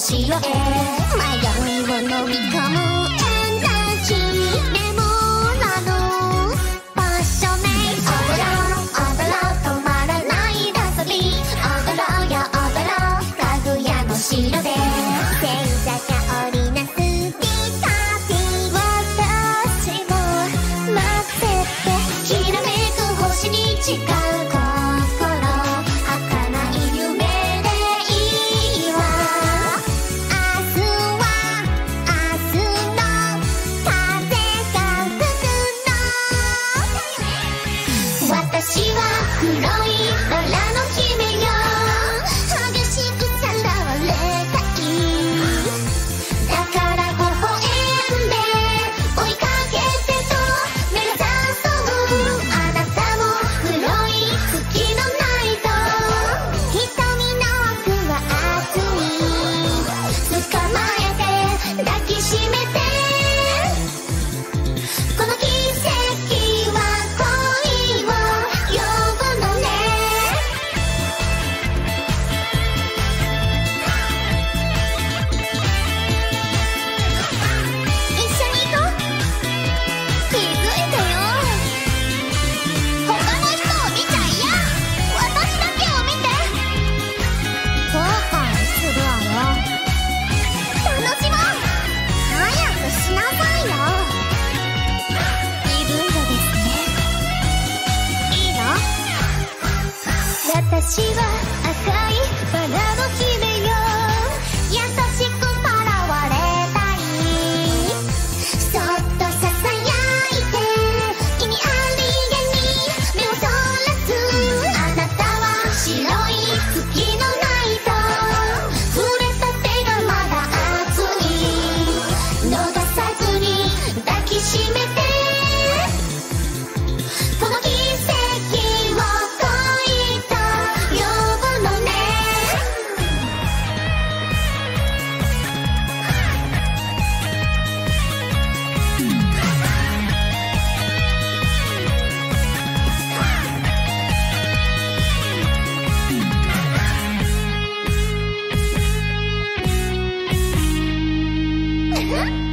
しよう。え迷私は赤いバラの木えん